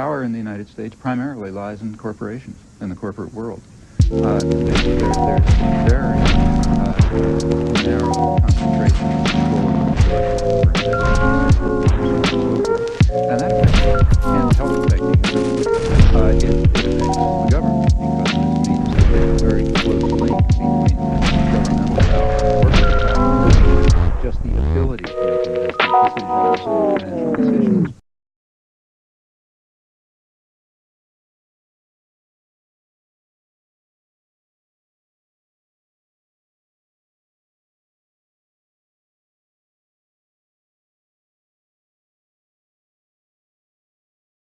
power in the United States primarily lies in corporations, in the corporate world. Uh, they're, very uh, narrow concentration of control and that affects and helps uh, the government because means that there's a very close link between governmental power and just the ability to make investment decisions and financial decisions.